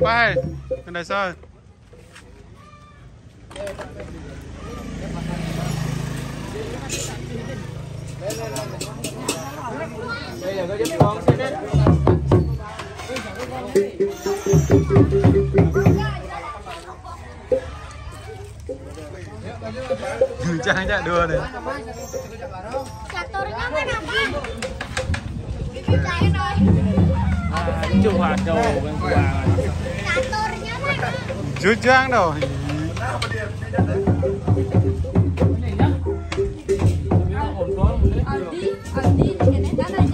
bay bên đây sao? Đây là cái giúp con xin đấy Gửi trang chạy đưa này Caturnya mana? Jujang đâu. Aldi, Aldi, ini tanah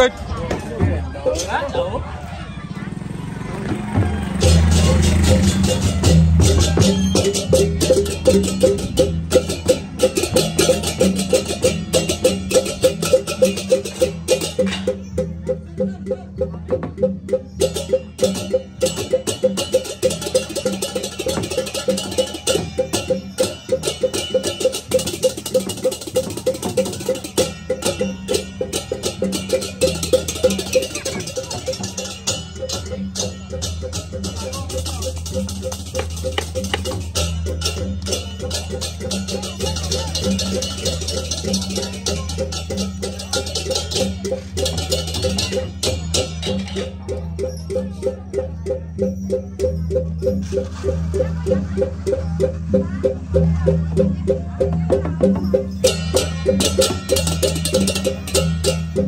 perfect. Orlando.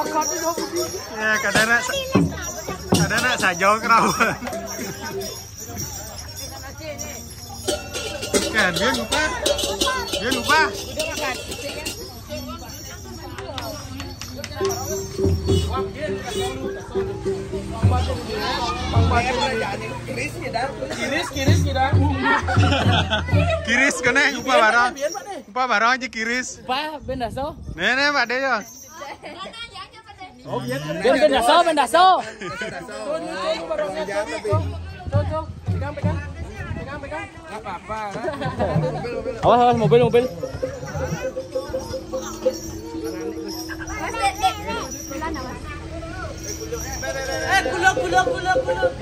Ya, kadang saja kerawan. Kan dia lupa. Dia lupa. Kiris, kiris kita. Kiris kena lupa barang. Lupa barang aja kiris. Pak, ben daso. Nenek Pak Deyo. Yun, bendaso, bendaso. Pegang, pegang. Pegang, pegang. Gak apa-apa. Awas, awas, mobil, mobil. Eh, gulung, gulung, gulung, gulung.